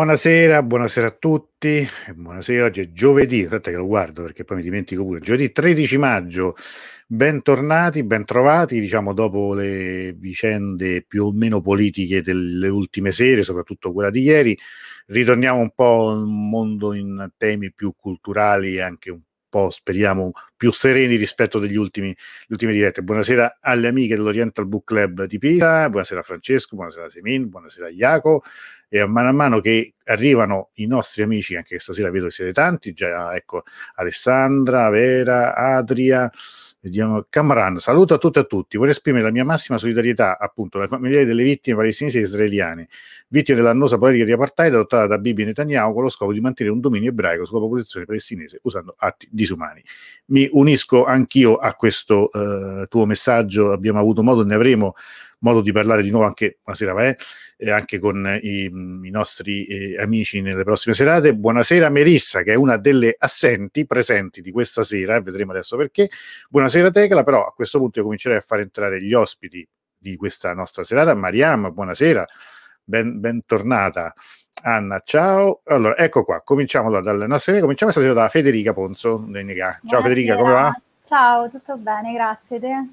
Buonasera, buonasera a tutti. Buonasera, oggi è giovedì, aspetta che lo guardo perché poi mi dimentico pure. Giovedì 13 maggio. Bentornati, bentrovati, diciamo dopo le vicende più o meno politiche delle ultime sere, soprattutto quella di ieri, ritorniamo un po' al mondo in temi più culturali e anche un po', speriamo, più sereni rispetto agli ultimi, dirette. Buonasera alle amiche dell'Oriental Book Club di Pisa, buonasera Francesco, buonasera Semin, buonasera Iaco e a mano a mano che arrivano i nostri amici, anche stasera vedo che siete tanti, già ecco Alessandra, Vera, Adria, Vediamo, Camran, saluto a tutti e a tutti. Vorrei esprimere la mia massima solidarietà appunto alle famiglie delle vittime palestinesi e israeliane, vittime dell'annosa politica di apartheid adottata da Bibi Netanyahu con lo scopo di mantenere un dominio ebraico sulla popolazione palestinese usando atti disumani. Mi unisco anch'io a questo eh, tuo messaggio, abbiamo avuto modo, ne avremo modo di parlare di nuovo anche, buonasera Vaè, eh, anche con i, i nostri eh, amici nelle prossime serate. Buonasera Merissa, che è una delle assenti presenti di questa sera, e vedremo adesso perché. Buonasera Tecla, però a questo punto io comincerei a far entrare gli ospiti di questa nostra serata. Mariam, buonasera, ben, bentornata. Anna, ciao. Allora, ecco qua, cominciamo dalle nostre amiche, cominciamo stasera da Federica Ponzo. Ciao. Federica, come va? Ciao, tutto bene, grazie. Te?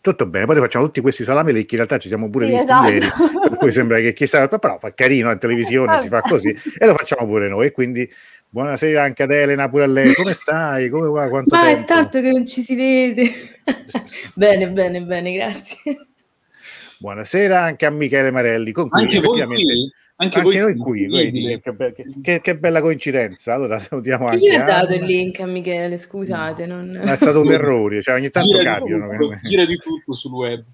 tutto bene, poi facciamo tutti questi salami che in realtà ci siamo pure sì, visti esatto. ieri, per cui sembra che chissà, però fa carino in televisione, si fa così e lo facciamo pure noi, quindi buonasera anche ad Elena, pure a lei, come stai? Come va? Quanto Ma tempo? è tanto che non ci si vede. bene, bene, bene, grazie. Buonasera anche a Michele Marelli, con cui anche effettivamente... Voi anche, anche noi qui, vedi, che, che, che, bella coincidenza. Allora salutiamo Chi anche. Chi ha dato il link a Michele? Scusate, non... è stato un errore, cioè ogni tanto gira capitano. Di tutto, gira di tutto sul web.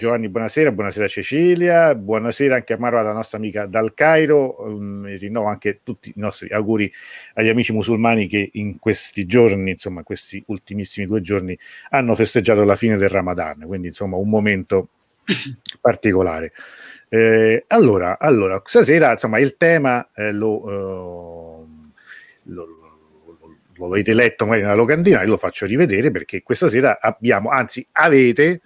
Giovanni, buonasera, buonasera Cecilia, buonasera anche a Marwa, la nostra amica dal Cairo. Um, rinnovo anche tutti i nostri auguri agli amici musulmani che in questi giorni, insomma, questi ultimissimi due giorni, hanno festeggiato la fine del Ramadan, quindi insomma un momento particolare. Eh, allora, allora, stasera insomma il tema eh, lo, uh, lo, lo, lo, avete letto magari nella locandina e lo faccio rivedere perché questa sera abbiamo, anzi avete,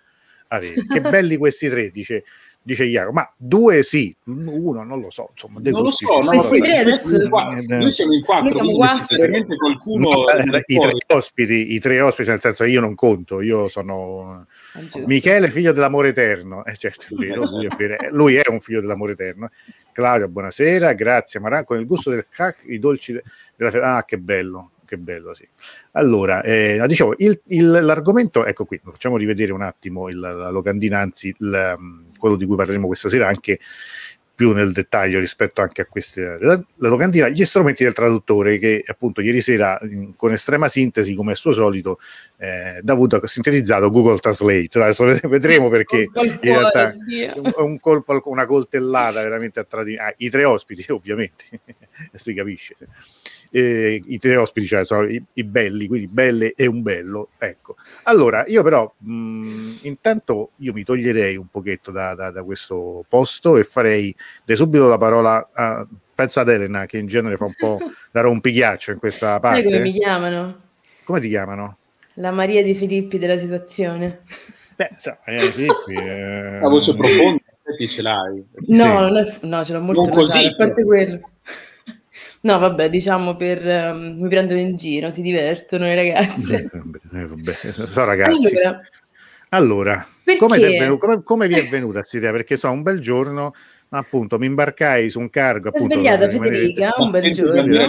avete. Che belli questi tre, dice dice Iaco, ma due sì, uno non lo so, insomma, non lo so, no, questi tre adesso noi siamo in quattro, quindi necessariamente qualcuno no, i tre ospiti, i tre ospiti, nel senso io non conto, io sono. Michele, figlio dell'amore eterno, eh, certo, è vero, lui, è vero, lui è un figlio dell'amore eterno. Claudio, buonasera, grazie Maran, con il gusto del cac, i dolci de- della fede. Ah, che bello, che bello, sì. Allora, eh, dicevo, il, il, l'argomento, ecco qui, facciamo rivedere un attimo il, la locandina, anzi, il, quello di cui parleremo questa sera, anche più nel dettaglio rispetto anche a queste la, la locandina, gli strumenti del traduttore che appunto ieri sera in, con estrema sintesi come al suo solito eh, Davuto ha sintetizzato Google Translate. Adesso vedremo perché in realtà un, un colpo, una coltellata veramente a tradire ah, i tre ospiti ovviamente si capisce eh, i tre ospiti, cioè sono i, i, belli, quindi belle e un bello. Ecco. Allora, io però mh, intanto io mi toglierei un pochetto da, da, da questo posto e farei dai subito la parola a pensa ad Elena, che in genere fa un po' da rompighiaccio in questa parte. Sai come mi chiamano? Come ti chiamano? La Maria di Filippi della situazione. Beh, sa, Maria di Filippi... Eh... La voce profonda, ce l'hai. No, sì. è, no, ce l'ho molto non così, a parte quello. No, vabbè, diciamo per um, mi prendono in giro, si divertono i ragazzi. Eh, vabbè, so ragazzi. Allora, allora come, venuto, come, come, vi è venuta questa idea? Perché so, un bel giorno, appunto, mi imbarcai su un cargo. È svegliata Federica, un bel giorno.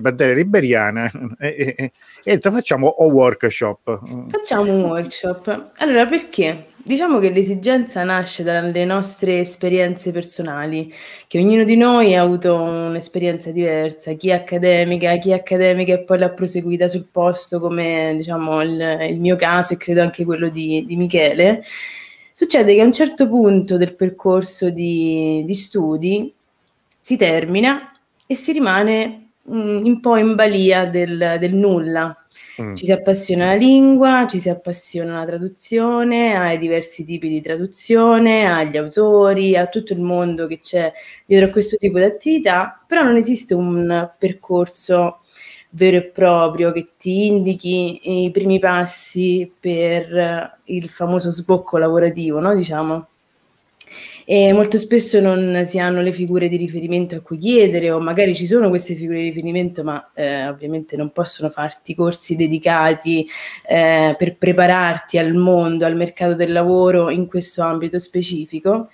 Bandiera liberiana e, e, e, e facciamo un workshop. Facciamo un workshop. Allora, perché? Diciamo che l'esigenza nasce dalle nostre esperienze personali, che ognuno di noi ha avuto un'esperienza diversa, chi è accademica, chi è accademica e poi l'ha proseguita sul posto, come diciamo il, il mio caso e credo anche quello di, di, Michele. Succede che a un certo punto del percorso di, di studi si termina e si rimane mh, un po' in balia del, del nulla Mm. Ci si appassiona alla lingua, ci si appassiona alla traduzione, ai diversi tipi di traduzione, agli autori, a tutto il mondo che c'è dietro a questo tipo di attività, però non esiste un percorso vero e proprio che ti indichi i primi passi per il famoso sbocco lavorativo, no? diciamo. E molto spesso non si hanno le figure di riferimento a cui chiedere o magari ci sono queste figure di riferimento ma eh, ovviamente non possono farti corsi dedicati eh, per prepararti al mondo, al mercato del lavoro in questo ambito specifico.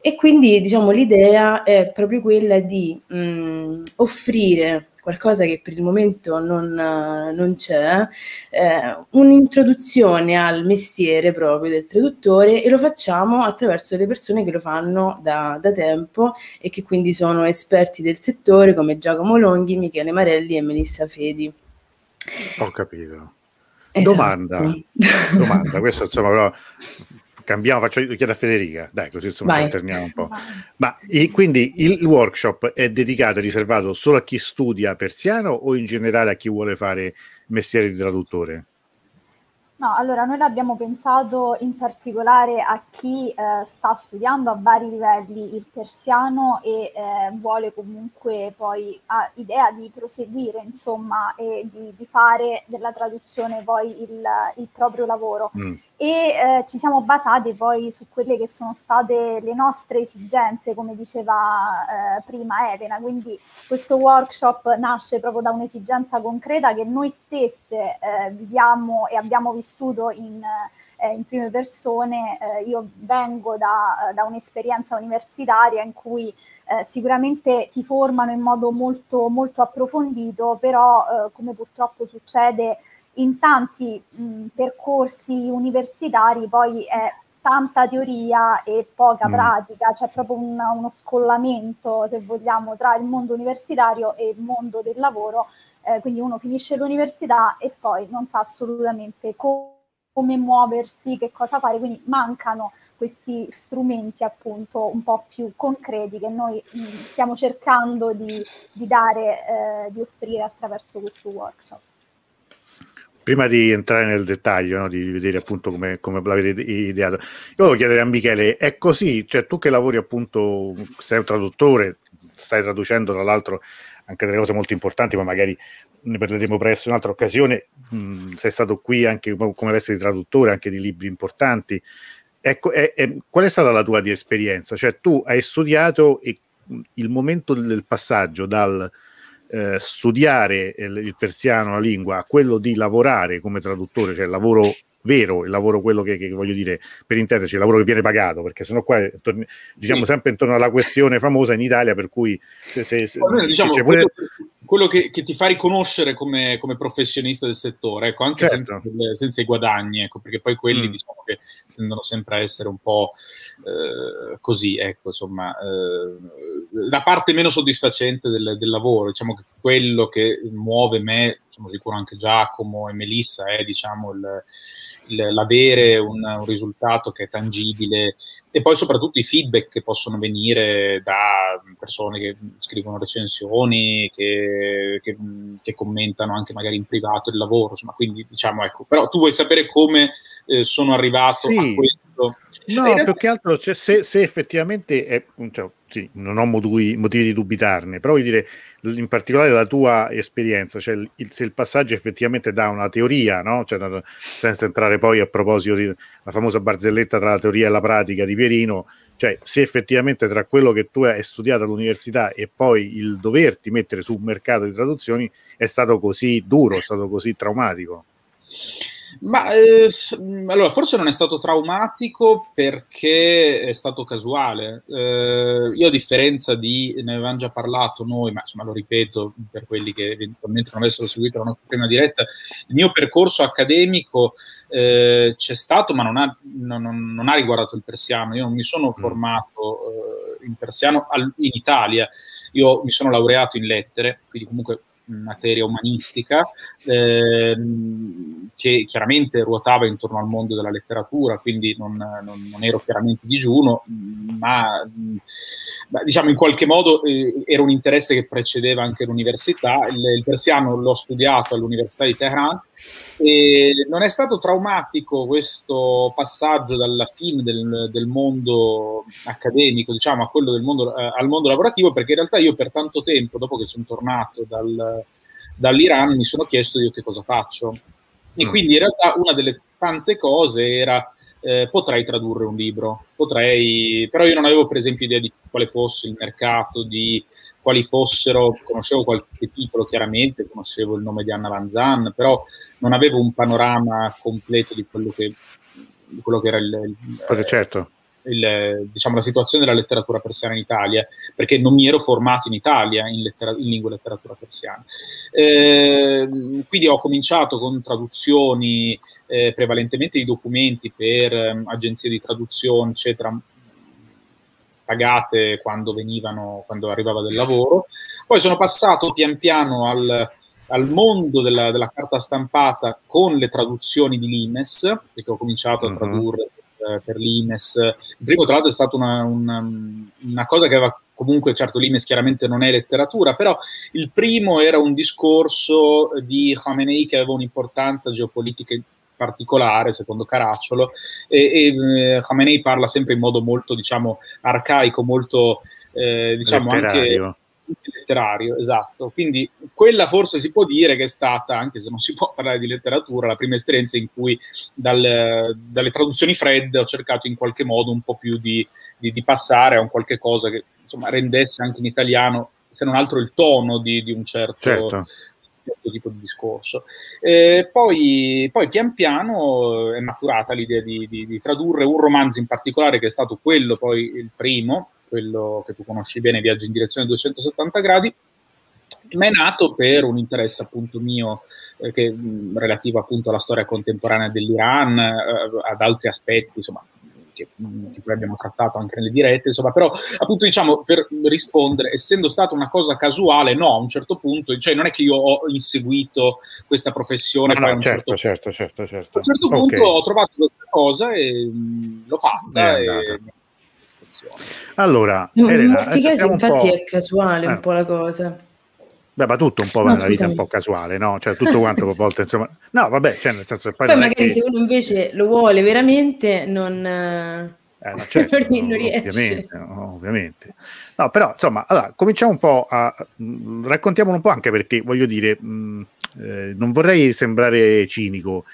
E quindi diciamo l'idea è proprio quella di mh, offrire qualcosa che per il momento non, non c'è, eh, un'introduzione al mestiere proprio del traduttore e lo facciamo attraverso le persone che lo fanno da, da tempo e che quindi sono esperti del settore come Giacomo Longhi, Michele Marelli e Melissa Fedi. Ho capito. Esatto. Domanda, domanda, questo insomma però cambiamo, faccio, chiedo a Federica, dai, così insomma ci alterniamo un po'. Ma e, quindi il workshop è dedicato e riservato solo a chi studia persiano o in generale a chi vuole fare mestiere di traduttore? No, allora noi l'abbiamo pensato in particolare a chi eh, sta studiando a vari livelli il persiano e eh, vuole comunque poi ha idea di proseguire insomma e di, di fare della traduzione poi il, il proprio lavoro. Mm e eh, ci siamo basati poi su quelle che sono state le nostre esigenze, come diceva eh, prima Elena. Quindi questo workshop nasce proprio da un'esigenza concreta che noi stesse eh, viviamo e abbiamo vissuto in, eh, in prime persone. Eh, io vengo da, da, un'esperienza universitaria in cui eh, sicuramente ti formano in modo molto, molto approfondito, però come purtroppo succede in tanti mh, percorsi universitari poi è tanta teoria e poca mm. pratica, c'è proprio un, uno scollamento, se vogliamo, tra il mondo universitario e il mondo del lavoro, eh, quindi uno finisce l'università e poi non sa assolutamente co- come muoversi, che cosa fare, quindi mancano questi strumenti appunto un po' più concreti che noi mh, stiamo cercando di, di dare, eh, di offrire attraverso questo workshop prima di entrare nel dettaglio, no, di vedere appunto come, come l'avete ideato, io volevo chiedere a Michele, è così? Cioè tu che lavori appunto, sei un traduttore, stai traducendo tra l'altro anche delle cose molto importanti, ma magari ne parleremo presto in un'altra occasione, mh, sei stato qui anche come veste traduttore, anche di libri importanti. Ecco, è, è, qual è stata la tua di esperienza? Cioè tu hai studiato e il momento del passaggio dal eh, studiare il, il, persiano, la lingua, a quello di lavorare come traduttore, cioè il lavoro vero, il lavoro quello che, che voglio dire, per intenderci, il lavoro che viene pagato, perché sennò qua torni, diciamo sì. sempre intorno alla questione famosa in Italia per cui se, se, se, diciamo, se pure quello che, che, ti fa riconoscere come, come, professionista del settore, ecco, anche certo. senza, senza, i guadagni, ecco, perché poi quelli mm. diciamo che tendono sempre a essere un po' eh, così, ecco, insomma, eh, la parte meno soddisfacente del, del, lavoro, diciamo che quello che muove me, sono sicuro anche Giacomo e Melissa, è diciamo il l'avere un, un, risultato che è tangibile e poi soprattutto i feedback che possono venire da persone che scrivono recensioni, che, che, che commentano anche magari in privato il lavoro, insomma, quindi diciamo ecco, però tu vuoi sapere come eh, sono arrivato sì. a questo? No, realtà... più che altro cioè, se, se, effettivamente è, cioè, sì, non ho motivi, motivi di dubitarne, però voglio dire in particolare la tua esperienza, cioè il, se il passaggio effettivamente dà una teoria, no? cioè, senza entrare poi a proposito della famosa barzelletta tra la teoria e la pratica di Pierino, cioè se effettivamente tra quello che tu hai studiato all'università e poi il doverti mettere sul mercato di traduzioni è stato così duro, è stato così traumatico. Ma eh, allora, forse non è stato traumatico perché è stato casuale. Eh, io, a differenza di, ne avevamo già parlato noi, ma insomma lo ripeto per quelli che eventualmente non avessero seguito la nostra prima diretta, il mio percorso accademico eh, c'è stato, ma non ha, non, non ha, riguardato il persiano. Io non mi sono mm. formato eh, in persiano al, in Italia. Io mi sono laureato in lettere, quindi comunque materia umanistica, ehm, che chiaramente ruotava intorno al mondo della letteratura, quindi non, non, non ero chiaramente digiuno, ma, ma, diciamo in qualche modo eh, era un interesse che precedeva anche l'università. Il, il persiano l'ho studiato all'Università di Teheran e non è stato traumatico questo passaggio dalla fine del, del mondo accademico, diciamo, a quello del mondo, eh, al mondo lavorativo, perché in realtà io per tanto tempo, dopo che sono tornato dal, dall'Iran, mi sono chiesto io che cosa faccio. E mm. quindi in realtà una delle tante cose era eh, potrei tradurre un libro, potrei, però io non avevo per esempio idea di quale fosse il mercato, di quali fossero, conoscevo qualche titolo chiaramente, conoscevo il nome di Anna Van Zan, però non avevo un panorama completo di quello che, di quello che era il, il, certo il, diciamo, la situazione della letteratura persiana in Italia, perché non mi ero formato in Italia in, lettera, in lingua e letteratura persiana. Eh, quindi ho cominciato con traduzioni eh, prevalentemente di documenti per eh, agenzie di traduzione, eccetera, pagate quando venivano, quando arrivava del lavoro. Poi sono passato pian piano al, al mondo della, della, carta stampata con le traduzioni di Limes, perché ho cominciato a mhm. tradurre eh, per l'Imes. Il primo, tra l'altro, è stata una, una, una, cosa che aveva comunque, certo, l'Imes chiaramente non è letteratura, però il primo era un discorso di Khamenei che aveva un'importanza geopolitica particolare, secondo Caracciolo, e, e eh, Khamenei parla sempre in modo molto, diciamo, arcaico, molto, eh, diciamo, Letterario. anche letterario, esatto. Quindi quella forse si può dire che è stata, anche se non si può parlare di letteratura, la prima esperienza in cui dal, dalle traduzioni fredde ho cercato in qualche modo un po' più di, di, di passare a un qualche cosa che insomma rendesse anche in italiano, se non altro, il tono di, di un certo, certo certo tipo di discorso. Eh, poi, poi, pian piano è maturata l'idea di, di, di, tradurre un romanzo in particolare che è stato quello poi il primo, quello che tu conosci bene, Viaggio in direzione 270 gradi, ma è nato per un interesse appunto mio eh, che, mh, relativo appunto alla storia contemporanea dell'Iran, eh, ad altri aspetti, insomma, che, che, poi abbiamo trattato anche nelle dirette, insomma, però appunto diciamo per rispondere, essendo stata una cosa casuale, no, a un certo punto, cioè non è che io ho inseguito questa professione, no, no, certo, certo, certo, certo, A un certo punto okay. ho trovato questa cosa e mh, l'ho fatta. E, allora, no, Elena, in molti casi infatti è casuale eh. un po' la cosa. Beh, ma tutto un po' no, nella vita un po' casuale, no? Cioè tutto quanto a volte, insomma... No, vabbè, cioè nel senso che poi... Poi magari che... se uno invece lo vuole veramente non... Eh, no, certo, non, non ovviamente, ovviamente. No, però, insomma, allora, cominciamo un po' a... Mh, raccontiamolo un po' anche perché, voglio dire, mh, eh, non vorrei sembrare cinico,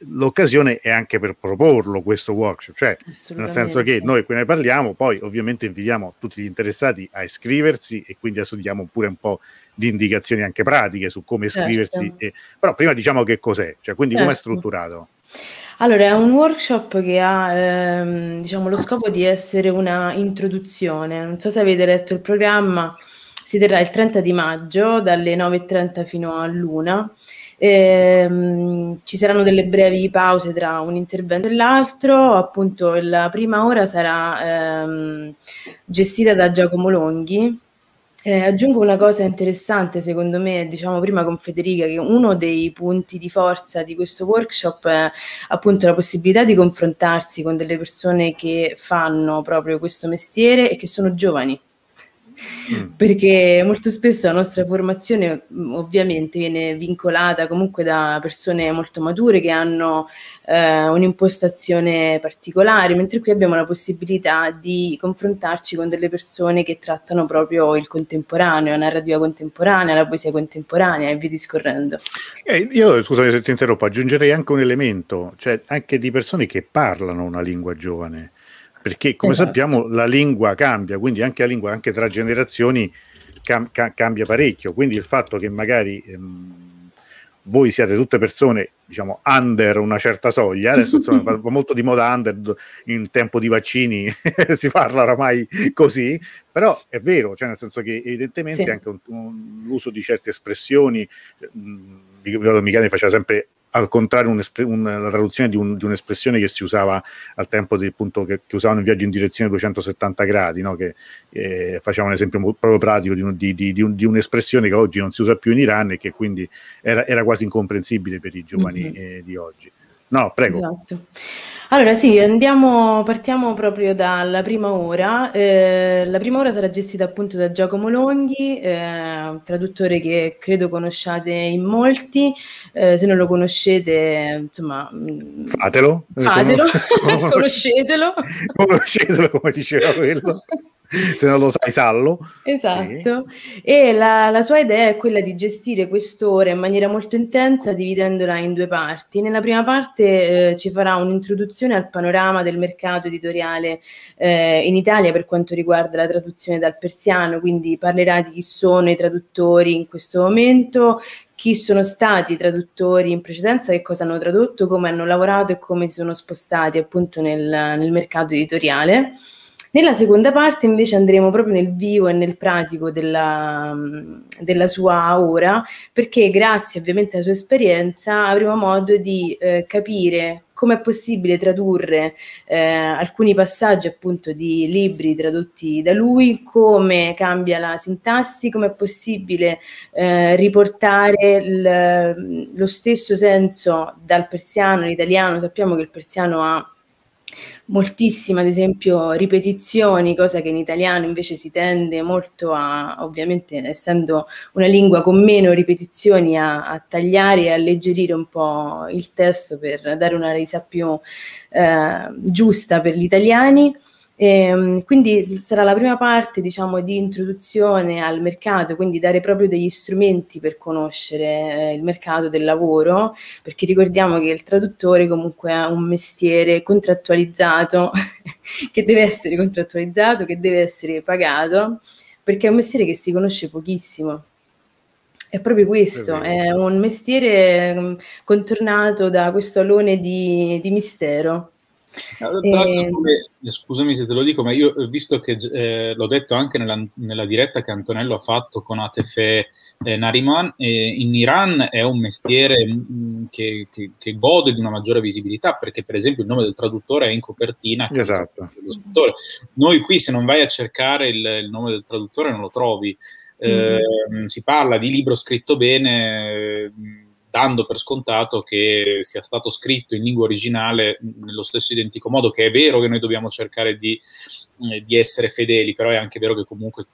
l'occasione è anche per proporlo questo workshop, cioè nel senso che noi qui ne parliamo, poi ovviamente invitiamo tutti gli interessati a iscriversi e quindi adesso diamo pure un po' di indicazioni anche pratiche su come certo. iscriversi, e, però prima diciamo che cos'è, cioè quindi certo. come è strutturato. Allora, è un workshop che ha ehm, diciamo, lo scopo di essere una introduzione. Non so se avete letto il programma, si terrà il 30 di maggio dalle 9.30 fino all'una Ehm, ci saranno delle brevi pause tra un intervento e l'altro, appunto la prima ora sarà ehm, gestita da Giacomo Longhi. Eh, aggiungo una cosa interessante, secondo me, diciamo prima con Federica, che uno dei punti di forza di questo workshop è appunto la possibilità di confrontarsi con delle persone che fanno proprio questo mestiere e che sono giovani Mm. perché molto spesso la nostra formazione mm, ovviamente viene vincolata comunque da persone molto mature che hanno eh, un'impostazione particolare, mentre qui abbiamo la possibilità di confrontarci con delle persone che trattano proprio il contemporaneo, la narrativa contemporanea, la poesia contemporanea e via discorrendo. Eh, io, scusami se ti interrompo, aggiungerei anche un elemento, cioè anche di persone che parlano una lingua giovane perché come esatto. sappiamo la lingua cambia, quindi anche la lingua anche tra generazioni cam- cam- cambia parecchio, quindi il fatto che magari ehm, voi siate tutte persone diciamo under una certa soglia, adesso insomma, va molto di moda under in tempo di vaccini si parla oramai così, però è vero, cioè nel senso che evidentemente sì. anche un, un, l'uso di certe espressioni, mh, Michele faceva sempre al contrario un, la traduzione di, un, di, un'espressione che si usava al tempo di, appunto, che, che, usavano in viaggio in direzione 270 gradi, no? che eh, faceva un esempio proprio pratico di, un, di, un, un'espressione che oggi non si usa più in Iran e che quindi era, era quasi incomprensibile per i giovani mm-hmm. eh, di oggi. No, prego. Esatto. Allora sì, andiamo, partiamo proprio dalla prima ora. Eh, la prima ora sarà gestita appunto da Giacomo Longhi, eh, traduttore che credo conosciate in molti. Eh, se non lo conoscete, insomma, mm, fatelo. Fatelo, conoscetelo. conoscetelo come diceva quello. se non lo sai, sallo. Esatto. Sì. E la, la, sua idea è quella di gestire quest'ora in maniera molto intensa, dividendola in due parti. Nella prima parte eh, ci farà un'introduzione al panorama del mercato editoriale eh, in Italia per quanto riguarda la traduzione dal persiano, quindi parlerà di chi sono i traduttori in questo momento, chi sono stati i traduttori in precedenza, che cosa hanno tradotto, come hanno lavorato e come si sono spostati appunto nel, nel mercato editoriale. Nella seconda parte invece andremo proprio nel vivo e nel pratico della, della sua ora, perché grazie ovviamente alla sua esperienza avremo modo di eh, capire come è possibile tradurre eh, alcuni passaggi appunto di libri tradotti da lui, come cambia la sintassi, come è possibile eh, riportare il, lo stesso senso dal persiano all'italiano. Sappiamo che il persiano ha moltissime, ad esempio, ripetizioni, cosa che in italiano invece si tende molto a, ovviamente essendo una lingua con meno ripetizioni, a, a tagliare e alleggerire un po' il testo per dare una resa più eh, giusta per gli italiani. E, ehm, quindi sarà la prima parte, diciamo, di introduzione al mercato, quindi dare proprio degli strumenti per conoscere eh, il mercato del lavoro, perché ricordiamo che il traduttore comunque ha un mestiere contrattualizzato, che deve essere contrattualizzato, che deve essere pagato, perché è un mestiere che si conosce pochissimo. È proprio questo, è, un mestiere mm, contornato da questo alone di, di mistero. Ehm. Come, scusami se te lo dico, ma io ho visto che eh, l'ho detto anche nella, nella, diretta che Antonello ha fatto con Atefe eh, Nariman, eh, in Iran è un mestiere mh, mm, che, che, che, gode di una maggiore visibilità perché per esempio il nome del traduttore è in copertina. Esatto. Noi qui se non vai a cercare il, il nome del traduttore non lo trovi. Mm. Si parla di libro scritto bene dando per scontato che sia stato scritto in lingua originale nello stesso identico modo, che è vero che noi dobbiamo cercare di, eh, di essere fedeli, però è anche vero che comunque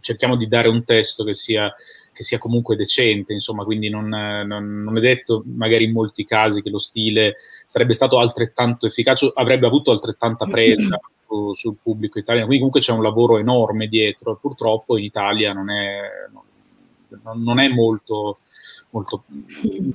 cerchiamo di dare un testo che sia, che sia comunque decente, insomma, quindi non, non, non, è detto magari in molti casi che lo stile sarebbe stato altrettanto efficace, avrebbe avuto altrettanta presa su, sul pubblico italiano, quindi comunque c'è un lavoro enorme dietro, purtroppo in Italia non è, non è molto molto,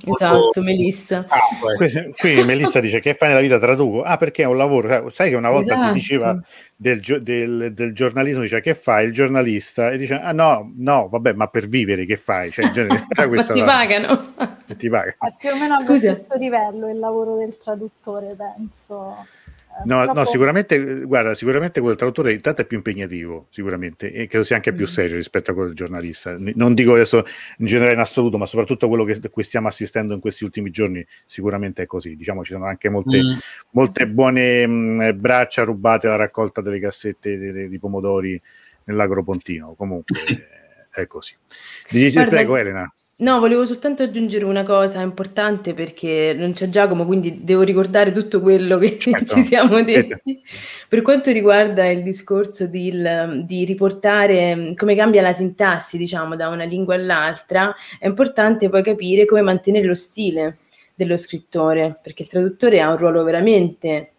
esatto, molto Melissa. Ah, qui, qui, Melissa dice che fai nella vita traduco? Ah, perché è un lavoro. Sai che una volta esatto. si diceva del, del, del, giornalismo, dice che fai il giornalista? E dice, ah no, no, vabbè, ma per vivere che fai? Cioè, genere, ma ti pagano. E ti pagano. È più o meno allo stesso livello il lavoro del traduttore, penso. No, no, sicuramente, guarda, sicuramente quello del traduttore intanto è più impegnativo, sicuramente, e credo sia anche più mm. serio rispetto a quello del giornalista. Non dico adesso in generale in assoluto, ma soprattutto quello che cui stiamo assistendo in questi ultimi giorni, sicuramente è così. Diciamo, ci sono anche molte, mm. molte buone mh, braccia rubate alla raccolta delle cassette di, di pomodori nell'agropontino. Comunque è così. Guarda, prego, Elena. No, volevo soltanto aggiungere una cosa importante perché non c'è Giacomo, quindi devo ricordare tutto quello che certo. ci siamo detti. Per quanto riguarda il discorso di, di, riportare come cambia la sintassi, diciamo, da una lingua all'altra, è importante poi capire come mantenere lo stile dello scrittore, perché il traduttore ha un ruolo veramente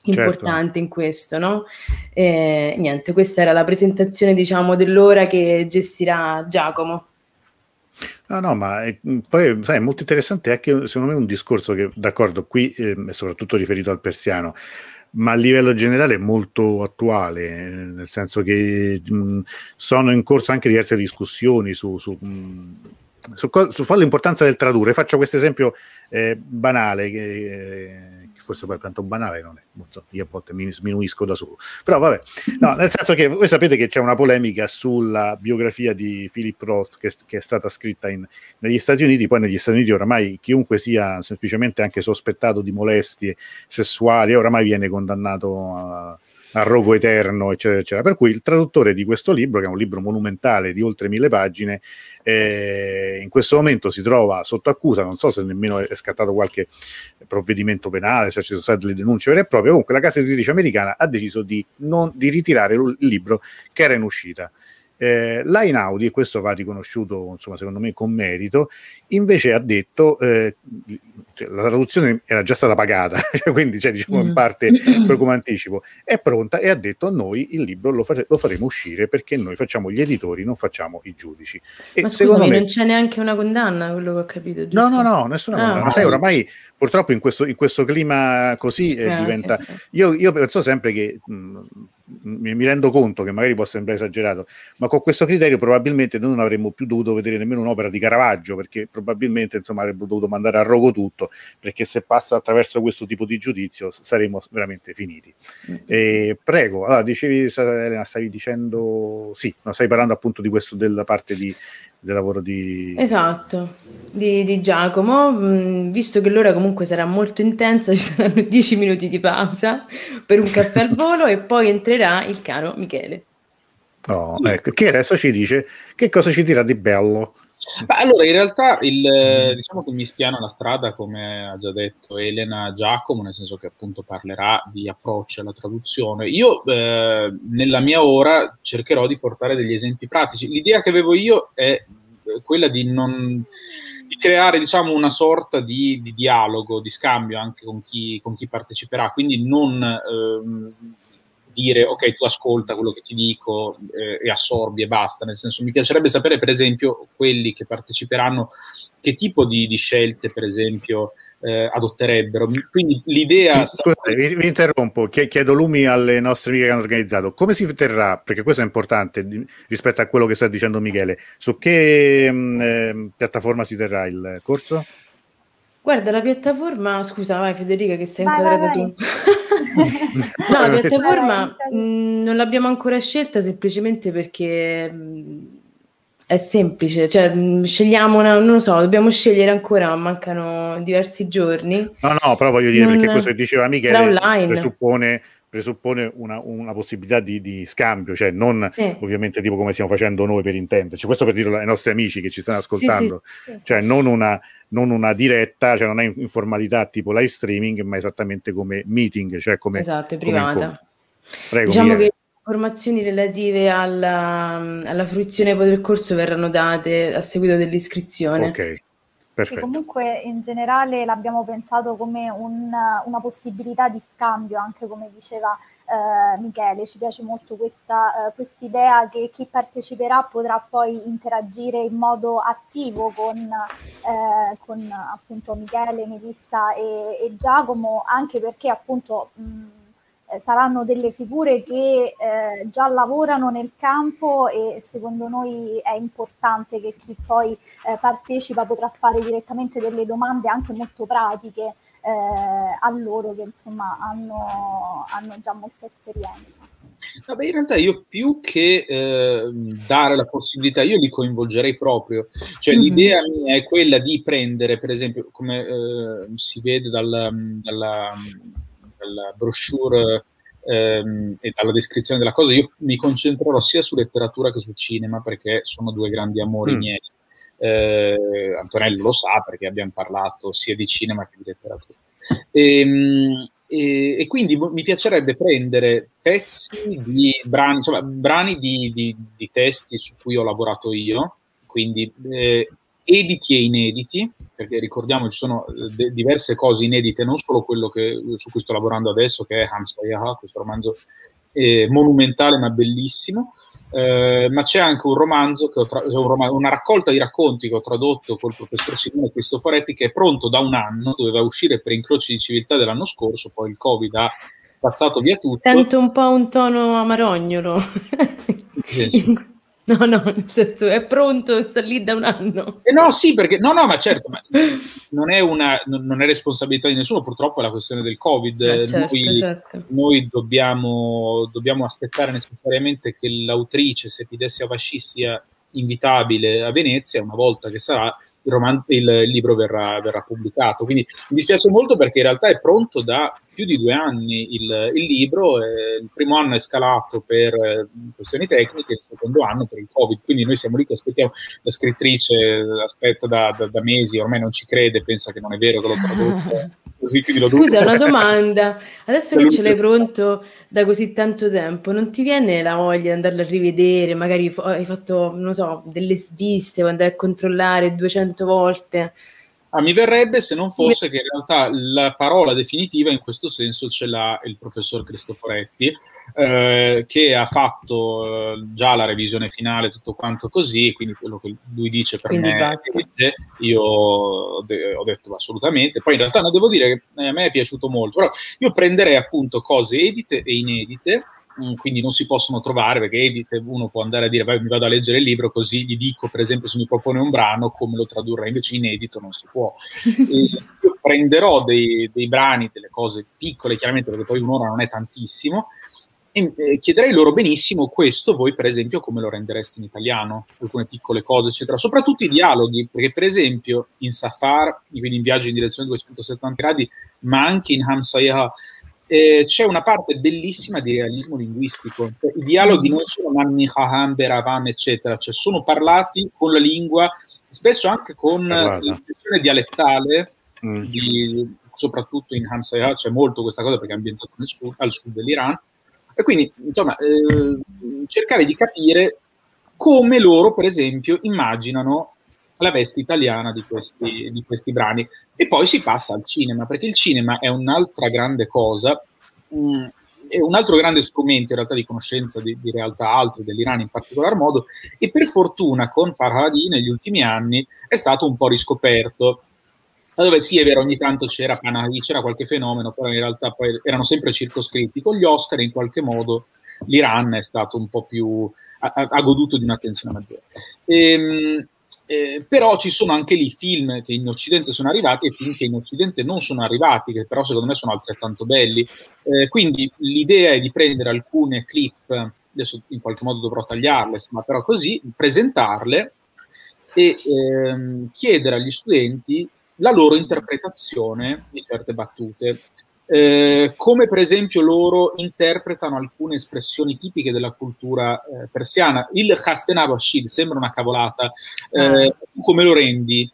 certo. importante certo. in questo, no? E, niente, questa era la presentazione, diciamo, dell'ora che gestirà Giacomo. No, no, ma è, mhmm, poi sai, molto interessante anche secondo me un discorso che, d'accordo, qui eh, è soprattutto riferito al persiano, ma a livello generale è molto attuale, nel senso che mh, sono in corso anche diverse discussioni su, su, mh, su, su l'importanza del tradurre. Faccio questo esempio eh, banale che, eh, forse poi tanto banale non è, non so, io a volte mi sminuisco da solo, però vabbè, no, nel senso che voi sapete che c'è una polemica sulla biografia di Philip Roth che, che è stata scritta in, negli Stati Uniti, poi negli Stati Uniti oramai chiunque sia semplicemente anche sospettato di molestie sessuali oramai viene condannato a a rogo eterno, eccetera, eccetera. Per cui il traduttore di questo libro, che è un libro monumentale di oltre mille pagine, eh, in questo momento si trova sotto accusa, non so se nemmeno è scattato qualche provvedimento penale, cioè ci sono state delle denunce vere e proprie, comunque la casa editrice americana ha deciso di, non, di ritirare il libro che era in uscita. Eh, L'Ainaudi, e questo va riconosciuto insomma, secondo me con merito, invece ha detto eh, cioè, la traduzione era già stata pagata, quindi cioè, diciamo in mm. parte proprio come anticipo, è pronta e ha detto noi il libro lo, fare, lo, faremo uscire perché noi facciamo gli editori, non facciamo i giudici. E Ma scusami, me... non c'è neanche una condanna, quello che ho capito, giusto? No, no, no, nessuna ah, condanna. Sai, oramai purtroppo in questo, in questo clima così eh, ah, diventa... Io, io penso sempre che... Mh, mi, mi, rendo conto che magari può sembrare esagerato, ma con questo criterio probabilmente noi non avremmo più dovuto vedere nemmeno un'opera di Caravaggio, perché probabilmente insomma avrebbe dovuto mandare a rogo tutto, perché se passa attraverso questo tipo di giudizio saremo veramente finiti. Mm-hmm. E, prego, allora dicevi Elena, stavi dicendo, sì, no, stai parlando appunto di questo della parte di del lavoro di... Esatto, di, di Giacomo, mm, visto che l'ora comunque sarà molto intensa, ci saranno 10 minuti di pausa per un caffè al volo e poi entrerà il caro Michele. Oh, sì. ecco, che adesso ci dice che cosa ci dirà di bello. Beh, allora, in realtà il, mm. diciamo che mi spiana la strada, come ha già detto Elena Giacomo, nel senso che appunto parlerà di approccio alla traduzione. Io eh, nella mia ora cercherò di portare degli esempi pratici. L'idea che avevo io è quella di, non, di creare diciamo, una sorta di, di, dialogo, di scambio anche con chi, con chi parteciperà, quindi non ehm, dire ok tu ascolta quello che ti dico eh, e assorbi e basta, nel senso mi piacerebbe sapere per esempio quelli che parteciperanno che tipo di, di scelte per esempio eh, adotterebbero. Quindi l'idea... Scusate, vi, vi, interrompo, chiedo lumi alle nostre amiche che hanno organizzato. Come si terrà, perché questo è importante rispetto a quello che sta dicendo Michele, su che mh, mm, eh, piattaforma si terrà il corso? Guarda, la piattaforma, scusa, vai Federica che sei inquadrata tu. no, la piattaforma mh, non l'abbiamo ancora scelta semplicemente perché mh, è semplice, cioè mm, scegliamo una, non lo so, dobbiamo scegliere ancora, mancano diversi giorni. No, no, però voglio dire non, perché questo che diceva Michele presuppone, presuppone una, una, possibilità di, di, scambio, cioè non sì. ovviamente tipo come stiamo facendo noi per intenderci, questo per dirlo ai nostri amici che ci stanno ascoltando, sì, sì, cioè non una, non una, diretta, cioè non è informalità tipo live streaming, ma esattamente come meeting, cioè come... Esatto, è privata. Prego, diciamo Michele. che informazioni relative alla, alla fruizione del corso verranno date a seguito dell'iscrizione. Ok, perfetto. E comunque in generale l'abbiamo pensato come un, una possibilità di scambio, anche come diceva eh, Michele, ci piace molto questa uh, idea che chi parteciperà potrà poi interagire in modo attivo con, eh, con appunto Michele, Melissa e, e, Giacomo, anche perché appunto mh, eh, saranno delle figure che eh, già lavorano nel campo e secondo noi è importante che chi poi eh, partecipa potrà fare direttamente delle domande anche molto pratiche eh, a loro che insomma hanno, hanno già molta esperienza. Vabbè, in realtà io più che eh, dare la possibilità, io li coinvolgerei proprio. Cioè mm-hmm. l'idea mia è quella di prendere, per esempio, come eh, si vede dal, dalla, dalla brochure ehm, e dalla descrizione della cosa, io mi concentrerò sia su letteratura che su cinema perché sono due grandi amori mm. miei. Eh, Antonello lo sa perché abbiamo parlato sia di cinema che di letteratura. E, ehm, e, e quindi mi piacerebbe prendere pezzi di brani, insomma, brani di, di, di testi su cui ho lavorato io, quindi eh, editi e inediti, perché ricordiamo ci sono eh, de- diverse cose inedite, non solo quello che, su cui sto lavorando adesso, che è Hamsayaha, questo romanzo eh, monumentale ma bellissimo, eh, ma c'è anche un romanzo, che ho tra- un rom- una raccolta di racconti che ho tradotto col professor Simone Cristoforetti, che è pronto da un anno, doveva uscire per incroci di civiltà dell'anno scorso, poi il Covid ha spazzato via tutto. Sento un po' un tono amarognolo. No, no, nel senso è pronto, sta lì da un anno. Eh no, sì, perché no, no, ma certo, ma non, è una, non è responsabilità di nessuno, purtroppo è la questione del Covid. Eh, certo, noi, certo. noi dobbiamo, dobbiamo, aspettare necessariamente che l'autrice Sepidessia Avasci sia invitabile a Venezia una volta che sarà il, roman- il libro verrà, verrà, pubblicato. Quindi mi dispiace molto perché in realtà è pronto da più di due anni il, il libro. Eh, il primo anno è scalato per eh, questioni tecniche, il secondo anno per il Covid. Quindi noi siamo lì che aspettiamo. La scrittrice aspetta da, da, da mesi, ormai non ci crede, pensa che non è vero che l'ho tradotto così, Scusa, una domanda. Adesso che ce l'hai pronto da così tanto tempo, non ti viene la voglia di andarlo a rivedere? Magari hai fatto, non so, delle sviste, andare a controllare 200 volte? Ah, mi verrebbe se non fosse che in realtà la parola definitiva in questo senso ce l'ha il professor Cristoforetti, eh, che ha fatto eh, già la revisione finale, tutto quanto così, quindi quello che lui dice per quindi me, basta. io ho, de- ho detto assolutamente. Poi in realtà non devo dire che a me è piaciuto molto, però io prenderei appunto cose edite e inedite Mm, quindi non si possono trovare perché edit uno può andare a dire vai, mi vado a leggere il libro così gli dico per esempio se mi propone un brano come lo tradurrà invece inedito non si può io prenderò dei, dei, brani delle cose piccole chiaramente perché poi un'ora non è tantissimo e eh, chiederei loro benissimo questo voi per esempio come lo rendereste in italiano alcune piccole cose eccetera soprattutto i dialoghi perché per esempio in Safar quindi in viaggio in direzione 270 gradi ma anche in Hamsayah eh, c'è una parte bellissima di realismo linguistico. I dialoghi non sono Nanni, Haham, Beravam, eccetera, cioè sono parlati con la lingua, spesso anche con l'espressione dialettale, mm. di, soprattutto in Hamsayah c'è molto questa cosa perché è ambientato sud, al sud dell'Iran. E quindi, insomma, eh, cercare di capire come loro, per esempio, immaginano la veste italiana di questi, di questi brani. E poi si passa al cinema, perché il cinema è un'altra grande cosa, mh, mm, è un altro grande strumento in realtà di conoscenza di, di realtà altre dell'Iran in particolar modo, e per fortuna con Farhadi negli ultimi anni è stato un po' riscoperto. Dove sì, è vero, ogni tanto c'era Panahi, c'era qualche fenomeno, però in realtà poi erano sempre circoscritti. Con gli Oscar in qualche modo l'Iran è stato un po' più, ha, ha goduto di un'attenzione maggiore. Ehm, eh, però ci sono anche lì film che in Occidente sono arrivati e film che in Occidente non sono arrivati, che però secondo me sono altrettanto belli. Eh, quindi l'idea è di prendere alcune clip, adesso in qualche modo dovrò tagliarle, ma però così, presentarle e ehm, chiedere agli studenti la loro interpretazione di certe battute. Eh, come per esempio loro interpretano alcune espressioni tipiche della cultura eh, persiana. Il Khasten Bashid sembra una cavolata, eh, ah. come lo rendi?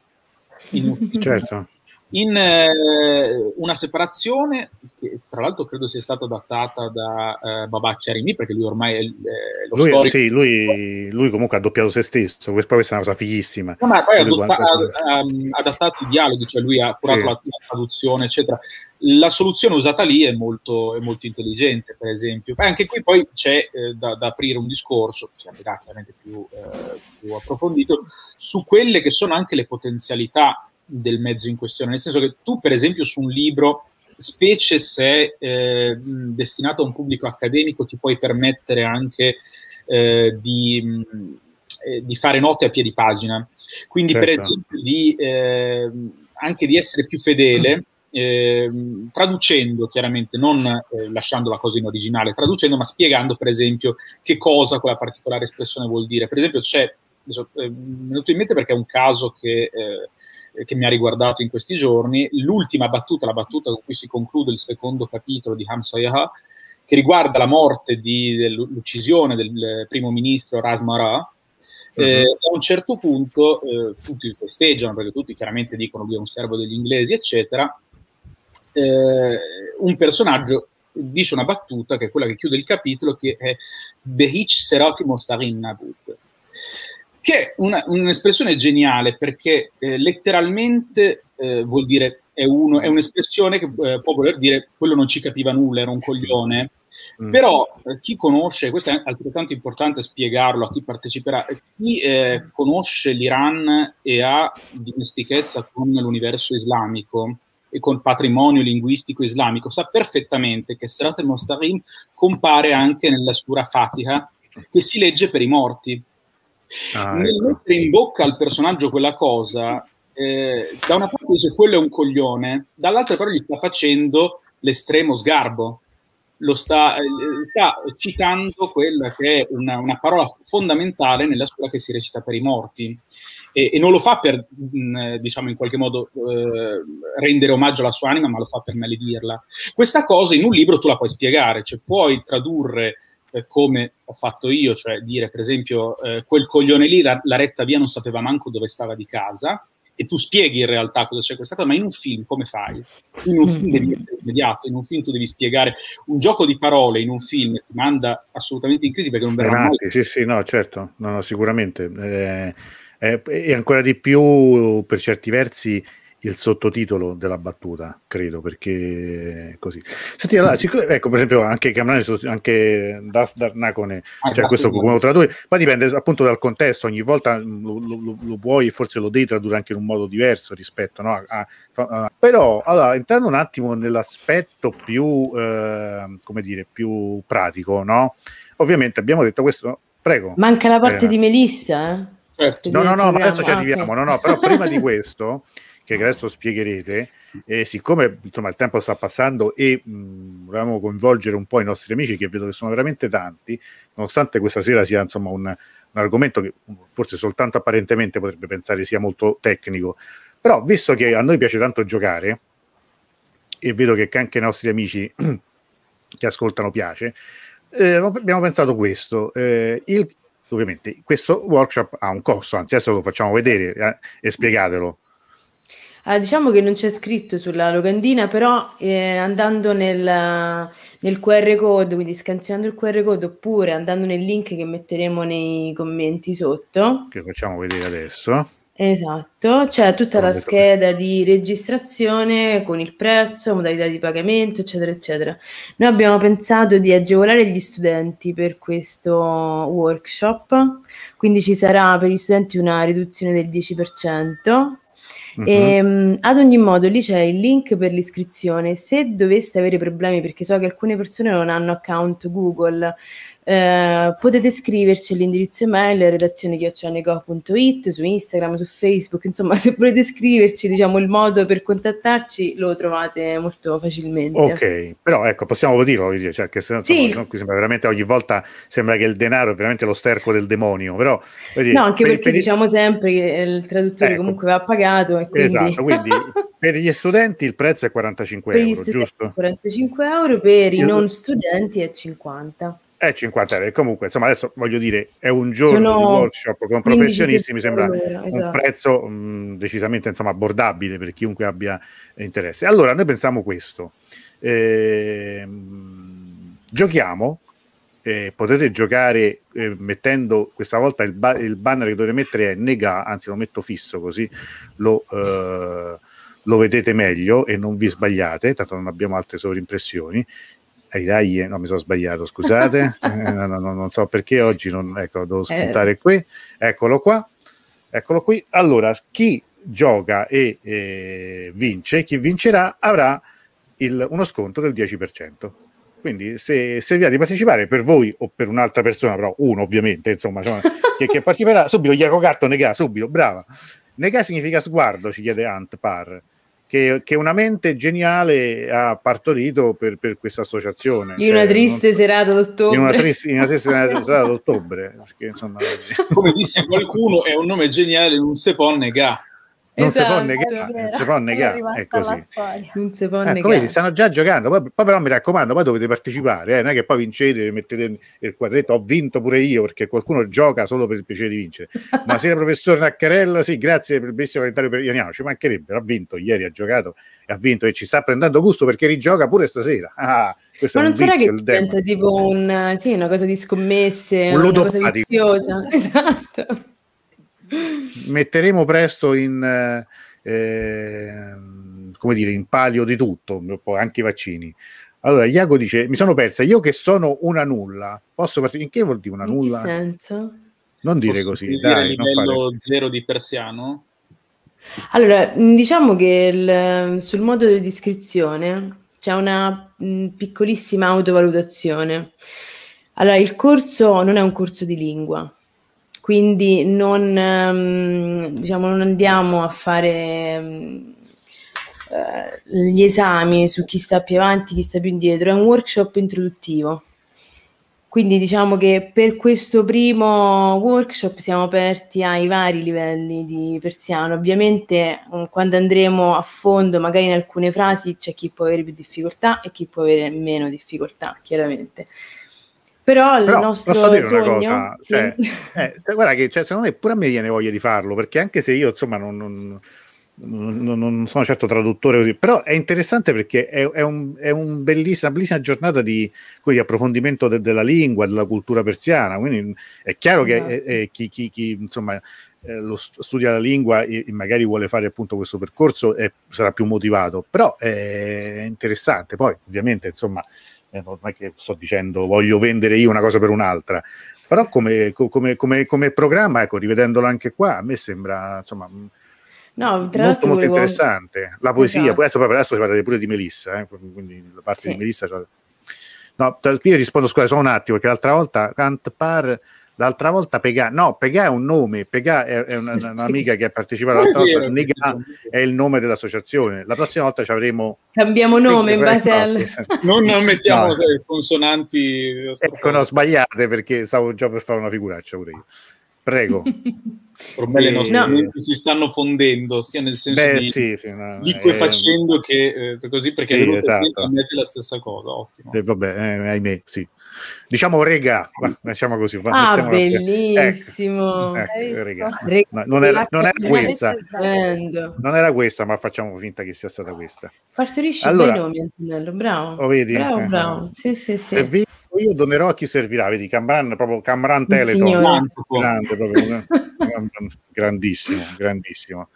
In, certo in eh, una separazione che tra l'altro credo sia stata adattata da eh, Babà Chiarimi perché lui ormai è, è lo lui, storico. Sì, lui, lui, comunque ha doppiato se stesso, questa, questa è una cosa fighissima. No, ma poi ha, adotta, ha, ha, adattato i dialoghi, cioè lui ha curato sì. la, la, traduzione, eccetera. La soluzione usata lì è molto, è molto intelligente, per esempio. Beh, anche qui poi c'è eh, da, da, aprire un discorso, si aprirà chiaramente più, eh, più approfondito, su quelle che sono anche le potenzialità del mezzo in questione, nel senso che tu per esempio su un libro, specie se eh, destinato a un pubblico accademico, ti puoi permettere anche eh, di, eh, di, fare note a piedi pagina, quindi certo. per esempio di, eh, anche di essere più fedele. Eh, traducendo chiaramente, non eh, lasciando la cosa in originale, traducendo, ma spiegando per esempio che cosa quella particolare espressione vuol dire. Per esempio, c'è, adesso, eh, mi è venuto in mente perché è un caso che eh, che mi ha riguardato in questi giorni. L'ultima battuta, la battuta con cui si conclude il secondo capitolo di Hamsayah, che riguarda la morte, di, dell'uccisione del primo ministro Rasmara, Uh-huh. Eh, a un certo punto eh, tutti festeggiano perché tutti chiaramente dicono lui è un servo degli inglesi, eccetera. Eh, un personaggio dice una battuta che è quella che chiude il capitolo, che è Behich Serati Mostarin Nabut che è una, un'espressione geniale perché eh, letteralmente eh, vuol dire è, uno, è un'espressione che eh, può voler dire quello non ci capiva nulla, era un coglione. Mm. Però eh, chi conosce, questo è altrettanto importante spiegarlo a chi parteciperà, chi eh, conosce l'Iran e ha dimestichezza con l'universo islamico e con patrimonio linguistico islamico sa perfettamente che Serat al-Mostarim compare anche nella sura Fatiha che si legge per i morti Ah, Nel ecco. mettere in bocca al personaggio quella cosa, eh, da una parte dice quello è un coglione, dall'altra però gli sta facendo l'estremo sgarbo. Lo sta, eh, sta citando quella che è una, una, parola fondamentale nella scuola che si recita per i morti. E, e non lo fa per, mh, mm, diciamo, in qualche modo eh, rendere omaggio alla sua anima, ma lo fa per maledirla. Questa cosa in un libro tu la puoi spiegare, cioè puoi tradurre eh, come ho fatto io, cioè dire per esempio eh, quel coglione lì la, la, retta via non sapeva manco dove stava di casa e tu spieghi in realtà cosa c'è questa cosa, ma in un film come fai? In un film devi essere immediato, in un film tu devi spiegare un gioco di parole in un film ti manda assolutamente in crisi perché non verrà mai. Sì, sì, no, certo, no, no, sicuramente. Eh, eh, e ancora di più per certi versi il sottotitolo della battuta, credo, perché così. Senti, allora, ecco, per esempio, anche Camrani, anche Dasdar Nacone, ah, cioè questo come lo tradurre, poi dipende appunto dal contesto, ogni volta lo, lo, lo, puoi, forse lo devi tradurre anche in un modo diverso rispetto, no? A, a, a, però, allora, entrando un attimo nell'aspetto più, eh, come dire, più pratico, no? Ovviamente abbiamo detto questo, prego. Manca la parte eh. di Melissa, eh? Certo. No, no, no, ma adesso ci arriviamo, ah, okay. no, no, però prima di questo che adesso spiegherete, e siccome insomma, il tempo sta passando e mh, volevamo coinvolgere un po' i nostri amici, che vedo che sono veramente tanti, nonostante questa sera sia insomma, un, un argomento che forse soltanto apparentemente potrebbe pensare sia molto tecnico, però visto che a noi piace tanto giocare, e vedo che anche ai nostri amici che ascoltano piace, eh, abbiamo pensato questo. Eh, il, ovviamente questo workshop ha un costo, anzi adesso lo facciamo vedere eh, e spiegatelo. Allora, diciamo che non c'è scritto sulla locandina, però eh, andando nel, nel, QR code, quindi scansionando il QR code oppure andando nel link che metteremo nei commenti sotto. Che facciamo vedere adesso. Esatto, c'è tutta la scheda di registrazione con il prezzo, modalità di pagamento, eccetera, eccetera. Noi abbiamo pensato di agevolare gli studenti per questo workshop, quindi ci sarà per gli studenti una riduzione del 10%, Uh-huh. E, um, ad ogni modo, lì c'è il link per l'iscrizione. Se doveste avere problemi, perché so che alcune persone non hanno account Google, eh, potete scriverci all'indirizzo email redazione chioccianego.it su Instagram, su Facebook, insomma se volete scriverci diciamo il modo per contattarci lo trovate molto facilmente. Ok, però ecco possiamo dirlo, cioè, che se, insomma, sì. qui sembra veramente ogni volta sembra che il denaro è veramente lo sterco del demonio, però... Dire, no, anche per, perché per diciamo sempre che il traduttore ecco, comunque va pagato e quindi... Esatto, quindi per gli studenti il prezzo è 45 per euro, giusto? 45 euro, per i non studenti è 50 è 50 euro. Comunque, insomma, adesso voglio dire, è un giorno Sono di workshop con professionisti, mi sembra esatto. un prezzo mh, decisamente insomma, abbordabile per chiunque abbia interesse. Allora, noi pensiamo questo. Eh, giochiamo, eh, potete giocare eh, mettendo questa volta il, ba- il, banner che dovete mettere è nega, anzi lo metto fisso così lo, eh, lo vedete meglio e non vi sbagliate, tanto non abbiamo altre sovrimpressioni ai dai, no, mi sono sbagliato, scusate, eh, no, no, non so perché oggi non, ecco, devo eh. spuntare qui, eccolo qua, eccolo qui. Allora, chi gioca e eh, vince, chi vincerà avrà il, uno sconto del 10%. Quindi se, se vi ha di partecipare per voi o per un'altra persona, però uno ovviamente, insomma, insomma che, che, parteciperà, subito Iaco Gatto nega, subito, brava. Nega significa sguardo, ci chiede Ant Par che, che, una mente geniale ha partorito per, per questa associazione. In cioè, una triste non, serata d'ottobre. In una triste, in una triste serata d'ottobre. Perché, insomma, Come disse qualcuno, è un nome geniale, non si può negare non esatto, si può negare, non si può negare, è così. Non si può ecco, negare. Vedi, stanno già giocando, poi, poi, però mi raccomando, poi dovete partecipare, eh, non è che poi vincete, mettete il quadretto, ho vinto pure io, perché qualcuno gioca solo per il piacere di vincere. Buonasera professor Naccarella, sì, grazie per il bellissimo commentario per Ioniano, ci mancherebbe, ha vinto, ieri ha giocato e ha vinto e ci sta prendendo gusto perché rigioca pure stasera. Ah, ma non sarà che diventa tipo un, sì, una cosa di scommesse, un una cosa viziosa, esatto metteremo presto in, eh, come dire, in palio di tutto, anche i vaccini. Allora, Iago dice: Mi sono persa, io che sono una nulla, posso partire? In che vuol dire una nulla? In che senso? Non dire posso così, dire dai. livello fare... zero di persiano? Allora, diciamo che il, sul modo di iscrizione c'è una mh, piccolissima autovalutazione. Allora, il corso non è un corso di lingua, quindi non, ehm, diciamo, non andiamo a fare ehm, eh, gli esami su chi sta più avanti, chi sta più indietro, è un workshop introduttivo. Quindi diciamo che per questo primo workshop siamo aperti ai vari livelli di persiano. Ovviamente mm, quando andremo a fondo, magari in alcune frasi c'è chi può avere più difficoltà e chi può avere meno difficoltà, chiaramente. Però il Però nostro posso dire sogno, una cosa, sì. cioè, eh, guarda che cioè, secondo me pure a me viene voglia di farlo, perché anche se io insomma non, non, non, non, sono certo traduttore così, però è interessante perché è, è, un, è un bellissima, una bellissima giornata di, di approfondimento de, della lingua, della cultura persiana, quindi è chiaro che è, esatto. chi, chi, chi, insomma, eh, lo studia la lingua e, e, magari vuole fare appunto questo percorso sarà più motivato, però è interessante, poi ovviamente insomma eh, non è che sto dicendo voglio vendere io una cosa per un'altra, però come, come, come, come programma, ecco, rivedendolo anche qua, a me sembra insomma No, tra molto, molto volevo... interessante. La poesia, esatto. poi adesso, adesso si parla pure di Melissa, eh? quindi la parte sì. di Melissa. Cioè... No, io rispondo scusa solo un attimo, perché l'altra volta Kant Par, l'altra volta Pegà, no, Pegà è un nome, Pegà è, è una, un'amica che ha partecipato l'altra volta, Nega è il nome dell'associazione. La prossima volta ci avremo... Cambiamo nome in base al... Non, non mettiamo no. consonanti... Ecco, no, sbagliate perché stavo già per fare una figuraccia pure io. Prego. Ormai le nostre no. menti si stanno fondendo, sia nel senso Beh, di sì, sì, no, liquefacendo eh, che eh, così, perché sì, esatto. la stessa cosa, ottimo. Eh, vabbè, eh, ahimè, sì. Diciamo rega, va, lasciamo così. Va, ah, bellissimo. Ecco, ecco, rega. No, non, era, non era questa, non era questa, ma facciamo finta che sia stata questa. Partorisci allora, nomi, Antonello, bravo. Lo vedi? Bravo, eh, bravo. Sì, sì, sì io donerò a chi servirà, vedi, Cambran, proprio Cambran Teleton, grande, proprio, grandissimo, grandissimo.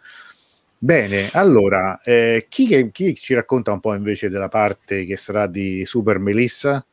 Bene, allora, eh, chi, chi, ci racconta un po' invece della parte che sarà di Super Melissa?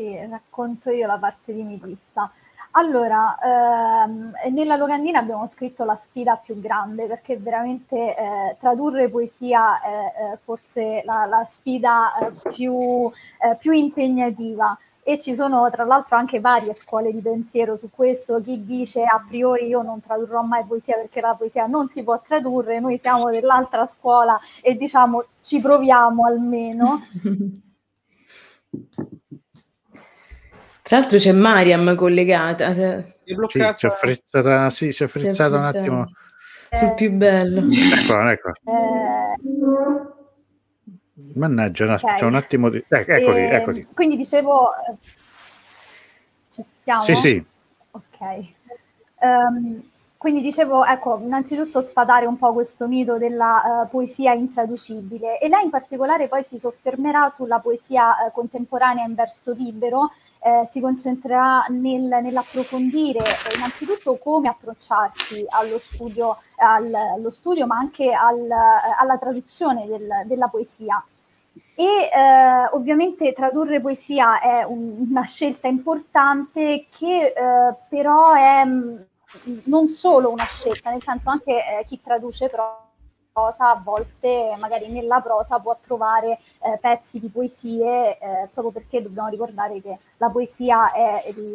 Sì, racconto io la parte di Melissa. Allora, ehm, nella locandina abbiamo scritto la sfida più grande perché veramente eh, tradurre poesia è eh, forse la, la sfida eh, più, eh, più impegnativa e ci sono tra l'altro anche varie scuole di pensiero su questo, chi dice a priori io non tradurrò mai poesia perché la poesia non si può tradurre, noi siamo dell'altra scuola e diciamo ci proviamo almeno. Tra l'altro c'è Mariam collegata. Se... È bloccata. Sì, si è frizzata, sì, si è frizzata un attimo. Sul più bello. Ecco, ecco. Eh... Mannaggia, no, okay. c'è un attimo di... Eh, eccoli, e, eccoli. Quindi dicevo... Eh, ci stiamo? Sì, sì. Ok. Um, quindi dicevo, ecco, innanzitutto sfatare un po' questo mito della uh, poesia intraducibile e lei in particolare poi si soffermerà sulla poesia uh, contemporanea in verso libero, eh, si concentrerà nel, nell'approfondire eh, innanzitutto come approcciarsi allo studio, al, allo studio ma anche al, alla traduzione del, della poesia. E eh, ovviamente tradurre poesia è un, una scelta importante che eh, però è mm, non solo una scelta, nel senso anche eh, chi traduce prosa a volte magari nella prosa può trovare eh, pezzi di poesie eh, proprio perché dobbiamo ricordare che la poesia è il,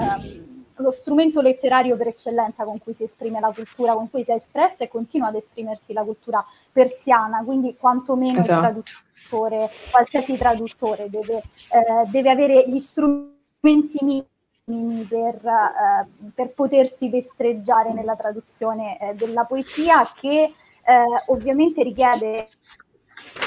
ehm, lo strumento letterario per eccellenza con cui si esprime la cultura, con cui si è espressa e continua ad esprimersi la cultura persiana, quindi quantomeno esatto. il traduttore, qualsiasi traduttore deve, eh, deve avere gli strumenti minimi per, eh, per, potersi destreggiare nella traduzione eh, della poesia che eh, ovviamente richiede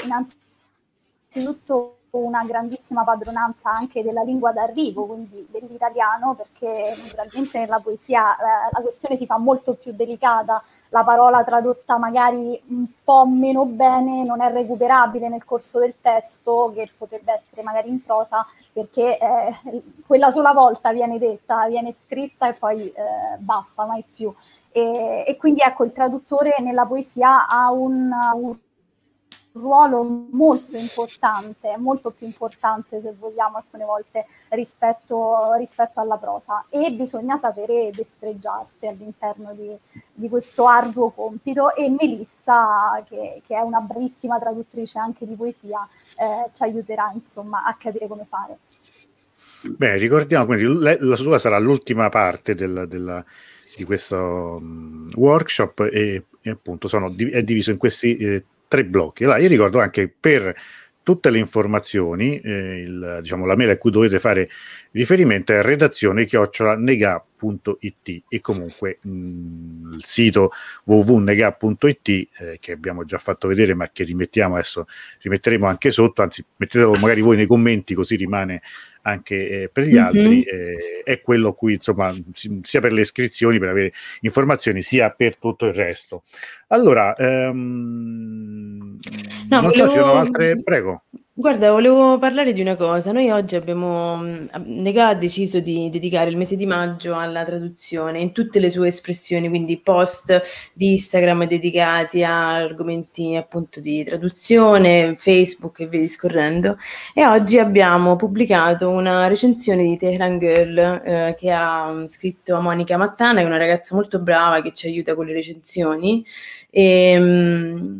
innanzitutto una grandissima padronanza anche della lingua d'arrivo, quindi dell'italiano, perché naturalmente nella poesia eh, la questione si fa molto più delicata, la parola tradotta magari un po' meno bene non è recuperabile nel corso del testo, che potrebbe essere magari in prosa, perché eh, quella sola volta viene detta, viene scritta e poi eh, basta, mai più. E, e, quindi ecco, il traduttore nella poesia ha un, un ruolo molto importante, molto più importante se vogliamo alcune volte rispetto, rispetto alla prosa e bisogna sapere destreggiarsi all'interno di, di questo arduo compito e Melissa, che, che, è una bravissima traduttrice anche di poesia, eh, ci aiuterà insomma a capire come fare. Beh, ricordiamo quindi la, sua sarà l'ultima parte del, della, di questo um, workshop e, e appunto sono, è diviso in questi eh, tre blocchi. Allora, io ricordo anche per tutte le informazioni, eh, il, diciamo, la mail a cui dovete fare riferimento è redazione chiocciolaNega.it e comunque mh, mm, il sito www.nega.it eh, che abbiamo già fatto vedere ma che rimettiamo adesso, rimetteremo anche sotto, anzi mettetelo magari voi nei commenti così rimane anche eh, per gli mm-hmm. altri, eh, è quello a cui insomma sia per le iscrizioni, per avere informazioni, sia per tutto il resto. Allora, ehm, no, non volevo... so, ci sono altre, prego. Guarda, volevo parlare di una cosa. Noi oggi abbiamo, mm, Nega ha deciso di dedicare il mese di maggio alla traduzione in tutte le sue espressioni, quindi post di Instagram dedicati a argomenti appunto di traduzione, Facebook e via discorrendo. E oggi abbiamo pubblicato una recensione di Tehran Girl eh, che ha mm, scritto a Monica Mattana, che è una ragazza molto brava che ci aiuta con le recensioni. E, mm,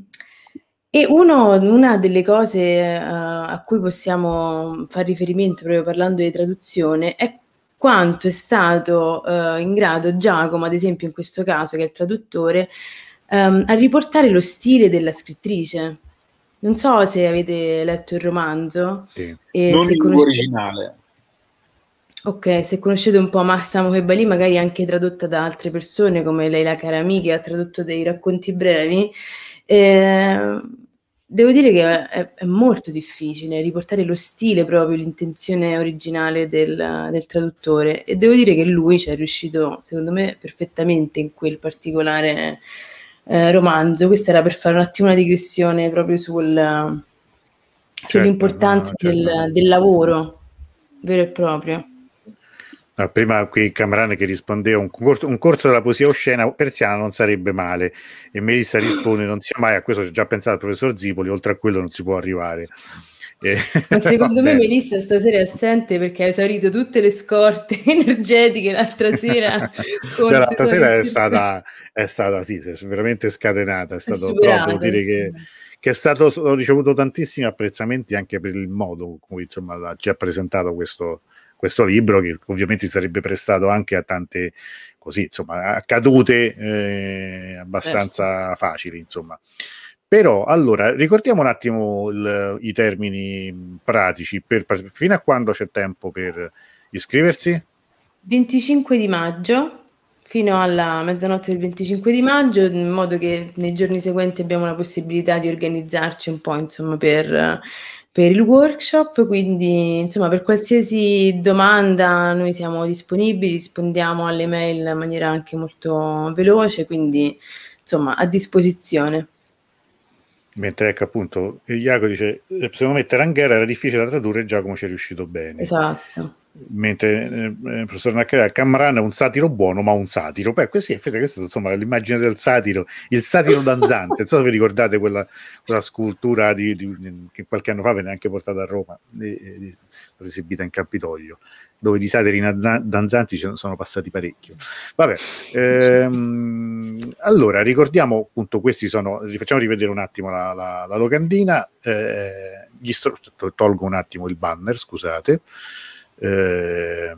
e uno, una delle cose uh, a cui possiamo fare riferimento proprio parlando di traduzione è quanto è stato uh, in grado Giacomo, ad esempio in questo caso, che è il traduttore, um, a riportare lo stile della scrittrice. Non so se avete letto il romanzo. Sì. non se conoscete... originale. Ok, se conoscete un po' Massimo Kebali, magari anche tradotta da altre persone come Leila Karami che ha tradotto dei racconti brevi, eh, devo dire che è, è, molto difficile riportare lo stile proprio, l'intenzione originale del, del, traduttore e devo dire che lui ci è riuscito, secondo me, perfettamente in quel particolare eh, romanzo. Questa era per fare un attimo una digressione proprio sul, certo, sull'importanza no, certo. del, del lavoro vero e proprio. No, prima qui Camerane che rispondeva un corso, un corso, della poesia oscena persiana non sarebbe male e Melissa risponde non sia mai a questo già pensato il professor Zipoli oltre a quello non si può arrivare. Eh, Ma secondo me Melissa stasera è assente perché ha esaurito tutte le scorte energetiche l'altra sera l'altra sera è stata, è stata sì, è veramente scatenata è stato proprio dire che che è stato, ho ricevuto tantissimi apprezzamenti anche per il modo in cui insomma, ci ha presentato questo, questo libro che ovviamente sarebbe prestato anche a tante così, insomma, accadute eh, abbastanza certo. facili, insomma. Però, allora, ricordiamo un attimo il, i termini pratici, per, fino a quando c'è tempo per iscriversi? 25 di maggio, fino alla mezzanotte del 25 di maggio, in modo che nei giorni seguenti abbiamo la possibilità di organizzarci un po', insomma, per per il workshop, quindi insomma per qualsiasi domanda noi siamo disponibili, rispondiamo alle mail in maniera anche molto veloce, quindi insomma a disposizione. Mentre ecco appunto Iaco dice, eh, secondo me Teranghiera era difficile da tradurre, Giacomo ci è riuscito bene. Esatto mentre eh, il professor Nacchera Camran è un satiro buono ma un satiro. Beh questo, questo insomma è l'immagine del satiro il satiro danzante. Non so se vi ricordate quella, quella scultura di, di, che qualche anno fa venne anche portata a Roma di, esibita in Campidoglio dove di satiri danzanti sono passati parecchio. Vabbè ehm, allora ricordiamo appunto questi sono facciamo rivedere un attimo la, la, la locandina eh, stro- tolgo un attimo il banner scusate eh,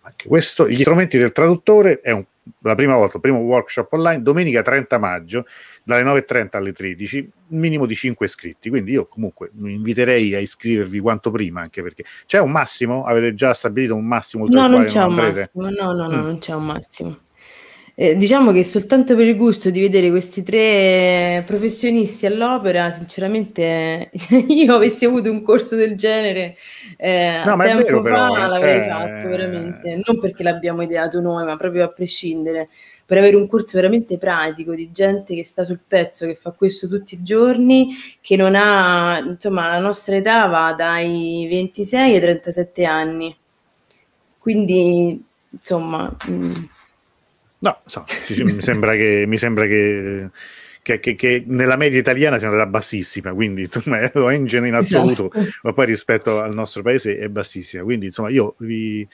anche questo, gli strumenti del traduttore è un, la prima volta, il primo workshop online, domenica 30 maggio, dalle 9.30 alle 13, minimo di 5 iscritti. Quindi io comunque mi inviterei a iscrivervi quanto prima, anche perché c'è un massimo? Avete già stabilito un massimo? No, non c'è un massimo, no, no, no, mm. non c'è un massimo. Eh, diciamo che soltanto per il gusto di vedere questi tre professionisti all'opera, sinceramente, io avessi avuto un corso del genere eh, no, tempo fa, però, l'avrei cioè... fatto veramente, non perché l'abbiamo ideato noi, ma proprio a prescindere, per avere un corso veramente pratico di gente che sta sul pezzo, che fa questo tutti i giorni, che non ha, insomma, la nostra età va dai 26 ai 37 anni. Quindi, insomma... Mh, mm, No, so, mi sembra che, mi sembra che, che, che, che, nella media italiana sia andata bassissima, quindi insomma lo engine in assoluto, esatto. ma poi rispetto al nostro paese è bassissima. Quindi insomma io vi,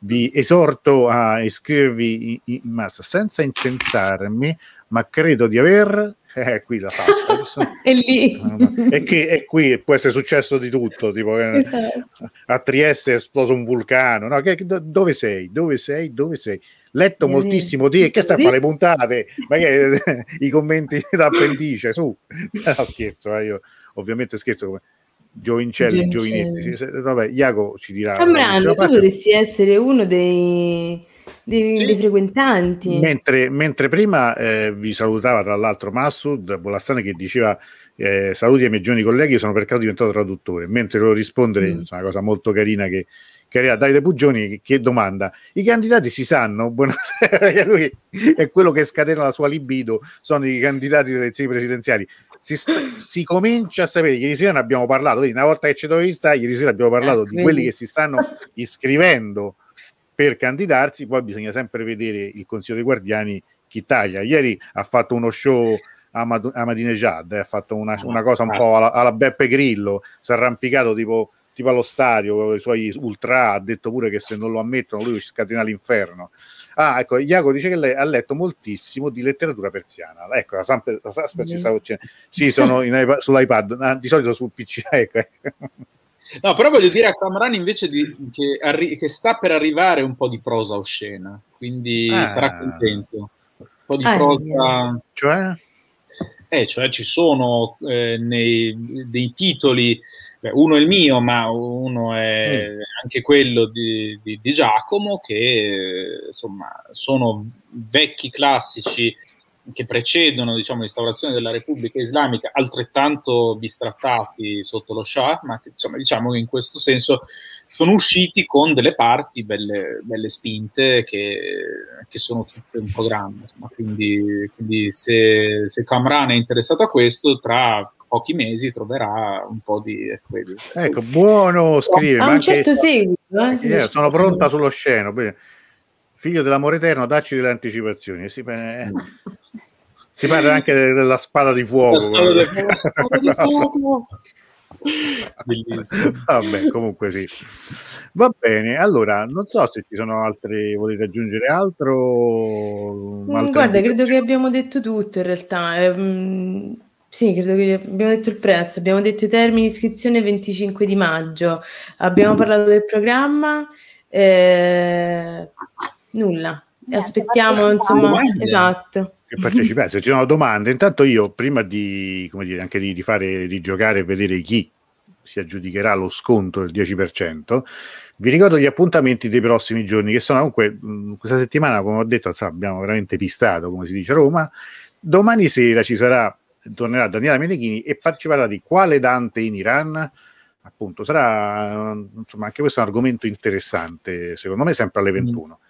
vi esorto a iscrivervi in, in massa senza incensarmi, ma credo di aver eh, qui la Pasqua. è lì. E, che, e qui può essere successo di tutto, tipo esatto. a Trieste è esploso un vulcano. No, che, dove sei? Dove sei? Dove sei? Letto moltissimo di che sta a fare puntate, ma che, i commenti da appendice su. No, scherzo, eh, io ovviamente scherzo come Giovincelli, Giovinetti. Vabbè, Iaco ci dirà. Cambrano, tu potresti essere uno dei, dei, sì. dei frequentanti. Mentre, mentre prima eh, vi salutava tra l'altro Massud Bolastane che diceva eh, saluti ai miei giovani colleghi, sono per caso diventato traduttore, mentre devo rispondere, mm. una cosa molto carina che che arriva Davide Pugioni che domanda i candidati si sanno? Buonasera lui è quello che scatena la sua libido sono i candidati delle elezioni presidenziali. Si, st- si, comincia a sapere ieri sera ne abbiamo parlato quindi una volta che ci dovevi stare ieri sera abbiamo parlato eh, di quelli che si stanno iscrivendo per candidarsi poi bisogna sempre vedere il consiglio dei guardiani chi taglia. Ieri ha fatto uno show Amad- Ahmadinejad eh, ha fatto una, una cosa un po' alla, alla Beppe Grillo si è arrampicato tipo tipo allo stadio con i suoi ultra ha detto pure che se non lo ammettono lui scatena l'inferno ah ecco Iago dice che lei ha letto moltissimo di letteratura persiana ecco la Samp- la Samp- ci stavo sì sono in, sull'iPad ah, di solito sul PC ecco. No, però voglio dire a Camrani invece di, che, arri- che, sta per arrivare un po' di prosa oscena, quindi ah. sarà contento. Un po' di ah, prosa... Cioè? Eh, cioè ci sono eh, nei, dei titoli uno è il mio, ma uno è mm. anche quello di, di, di Giacomo, che insomma sono vecchi classici che precedono diciamo, l'instaurazione della Repubblica Islamica, altrettanto bistrattati sotto lo Shah, ma che, insomma, diciamo che in questo senso sono usciti con delle parti belle, belle spinte che, che, sono tutte un programma. Insomma. Quindi, quindi se, se Kamran è interessato a questo, tra pochi mesi troverà un po' di ecco buono scrive a un certo seguito eh, eh, sono pronta sullo sceno figlio dell'amore eterno dacci delle anticipazioni si, eh, si parla anche della spada di fuoco, spada spada di fuoco. Vabbè, comunque sì. Va bene, allora non so se ci sono altre, volete aggiungere altro? Mm, guarda, credo che abbiamo detto tutto in realtà. Eh, sì, credo che abbiamo detto il prezzo, abbiamo detto i termini di iscrizione 25 di maggio, abbiamo parlato del programma, eh, nulla. Aspettiamo, insomma, esatto. Che partecipate, se ci sono domande, intanto io prima di, come dire, anche di, di fare, di giocare e vedere chi si aggiudicherà lo sconto del 10%, vi ricordo gli appuntamenti dei prossimi giorni, che sono comunque questa settimana, come ho detto, abbiamo veramente pistato, come si dice a Roma. Domani sera ci sarà tornerà Daniela Menechini e ci parlerà di quale Dante in Iran appunto sarà insomma anche questo è un argomento interessante secondo me sempre alle 21 mm.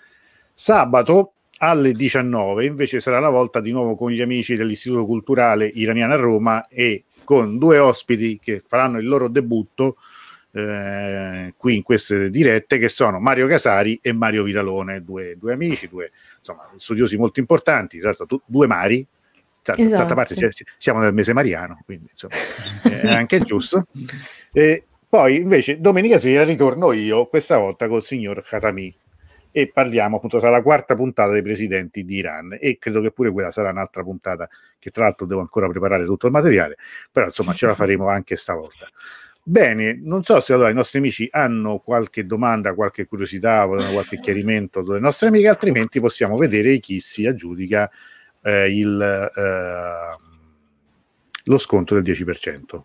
sabato alle 19 invece sarà la volta di nuovo con gli amici dell'Istituto Culturale Iraniano a Roma e con due ospiti che faranno il loro debutto eh, qui in queste dirette che sono Mario Casari e Mario Vitalone, due, due amici, due insomma, studiosi molto importanti, in realtà tu, due Mari, D'altra esatto. parte siamo nel mese mariano, quindi insomma, è anche giusto. E poi invece domenica sera ritorno io, questa volta col signor Khatami, e parliamo appunto, sarà la quarta puntata dei presidenti di Iran e credo che pure quella sarà un'altra puntata che tra l'altro devo ancora preparare tutto il materiale, però insomma ce la faremo anche stavolta. Bene, non so se allora i nostri amici hanno qualche domanda, qualche curiosità, vogliono qualche chiarimento sulle nostre amiche, altrimenti possiamo vedere chi si aggiudica eh, il, eh, lo sconto del 10%.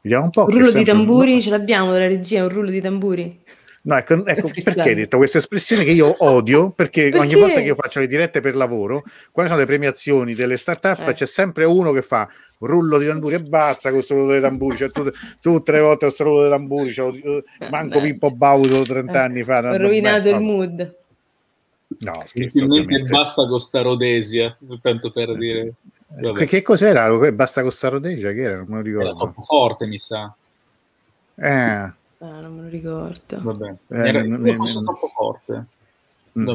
Vediamo un po'. Un rullo di tamburi, un... ce l'abbiamo dalla regia, un rullo di tamburi. No, ecco, ecco perché hai detto questa espressione che io odio, perché, perché, ogni volta che io faccio le dirette per lavoro, quando sono le premiazioni delle start-up, eh. c'è sempre uno che fa un rullo di tamburi e basta con questo rullo di tamburi, cioè, tutte, tutte, le volte questo rullo di tamburi, cioè, manco Pippo Baudo 30 eh. anni fa. Ho rovinato beh, il mood. No, scherzo, basta Costa Rodesia, tanto per dire. Vabbè. Che cos'era? Basta Costa Rodesia? Che era? Non me lo ricordo. Era troppo forte, mi sa. Eh. Ah, non me lo ricordo. Vabbè. Eh, era non, non, troppo forte. Mm,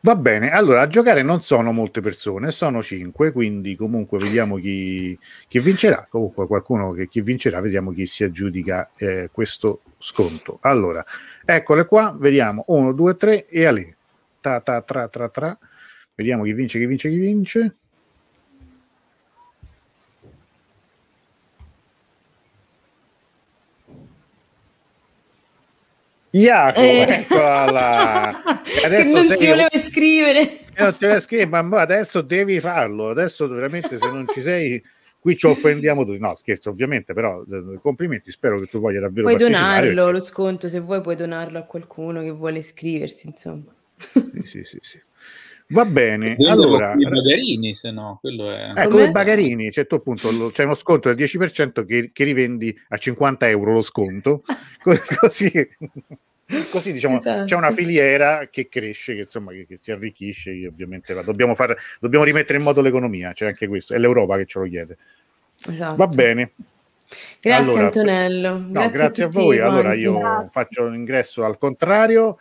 Va bene, allora a giocare non sono molte persone, sono cinque, quindi comunque vediamo chi, chi vincerà. Comunque qualcuno che chi vincerà, vediamo chi si aggiudica eh, questo sconto. Allora, eccole qua, vediamo 1, 2, 3 e a lì. Ta, ta, tra, tra, tra. Vediamo chi vince, chi vince, chi vince. Jacopo, eh. eccola là. Adesso non si voleva scrivere. Non si voleva scrivere, ma adesso devi farlo. Adesso veramente se non ci sei qui ci offendiamo tutti. No, scherzo, ovviamente, però eh, complimenti, spero che tu voglia davvero Puoi donarlo, perché... lo sconto, se vuoi puoi donarlo a qualcuno che vuole iscriversi, insomma. Sì, sì, sì, sì. Va bene, allora... I bagarini, se no, quello è... Eh, come bagarini, c'è, tu, appunto, c'è uno sconto del 10% che, che rivendi a 50 euro lo sconto, così... Così diciamo esatto. c'è una filiera che cresce, che insomma che, che si arricchisce, che ovviamente la dobbiamo, fare, dobbiamo rimettere in moto l'economia, c'è anche questo, è l'Europa che ce lo chiede. Esatto. Va bene. Grazie allora, Antonello. Grazie, no, grazie a, a voi. Allora io grazie. faccio l'ingresso al contrario.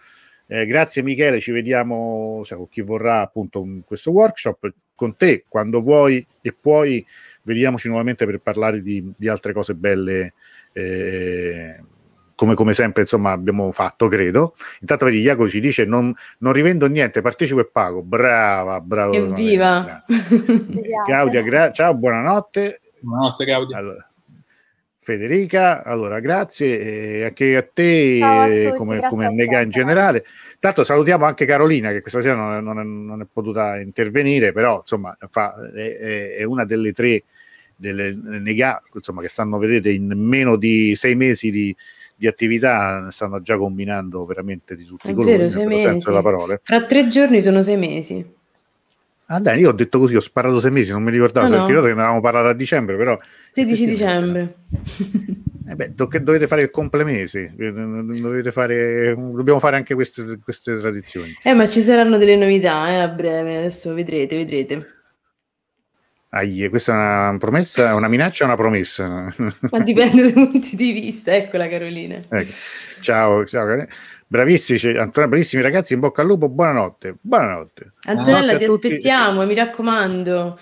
Eh, grazie Michele, ci vediamo cioè, con chi vorrà appunto in questo workshop con te quando vuoi e puoi. Vediamoci nuovamente per parlare di, di altre cose belle. Eh, come, come, sempre insomma abbiamo fatto credo. Intanto vedi Iago ci dice non, non rivendo niente partecipo e pago. Brava brava. Evviva Claudia gra- ciao buonanotte. Buonanotte Claudia. Allora, Federica allora grazie e anche a te a come, come a Nega in generale. Tanto salutiamo anche Carolina che questa sera non è, non è, non è potuta intervenire però insomma fa, è, è una delle tre delle Nega insomma che stanno vedete in meno di sei mesi di di attività stanno già combinando veramente di tutti i colori, senso della parola. Fra tre giorni sono sei mesi. Ah dai, io ho detto così, ho sparato sei mesi, non mi ricordavo, no, perché no. ne avevamo parlato a dicembre, però... 16 dicembre. Eh beh, do- dovete fare il complemese, dovete fare, dobbiamo fare anche queste, queste tradizioni. Eh, ma ci saranno delle novità eh, a breve, adesso vedrete, vedrete. Aie, questa è una promessa, una minaccia o una promessa? Ma dipende dai punti di vista, eccola Carolina. Ecco. Ciao, ciao, bravissimi, Antonella, bravissimi ragazzi, in bocca al lupo, buonanotte. Buonanotte. Antonella, ti aspettiamo, mi raccomando.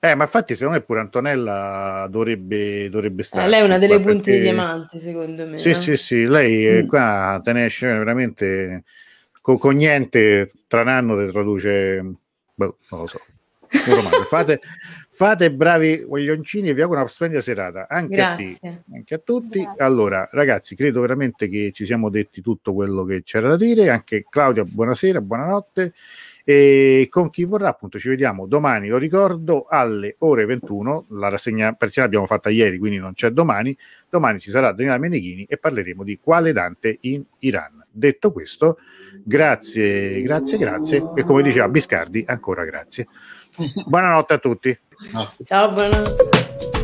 Eh, ma infatti secondo me pure Antonella dovrebbe, dovrebbe stare. Eh, lei è una delle punte perché... di diamante, secondo me. Sì, no? sì, sì, lei mm. qua te ne esce veramente con, con niente, tra un anno ti traduce, boh, non lo so. Fate, fate bravi guaglioncini e vi auguro una splendida serata anche a te, anche a tutti. Grazie. Allora, ragazzi, credo veramente che ci siamo detti tutto quello che c'era da dire. Anche Claudia, buonasera, buonanotte. E con chi vorrà, appunto, ci vediamo domani. Lo ricordo alle ore 21. La rassegna persiana l'abbiamo fatta ieri, quindi non c'è domani. Domani ci sarà Daniela Meneghini e parleremo di quale Dante in Iran. Detto questo, grazie, grazie, grazie. E come diceva Biscardi, ancora grazie. Buonanotte a tutti. Ciao, buonanotte.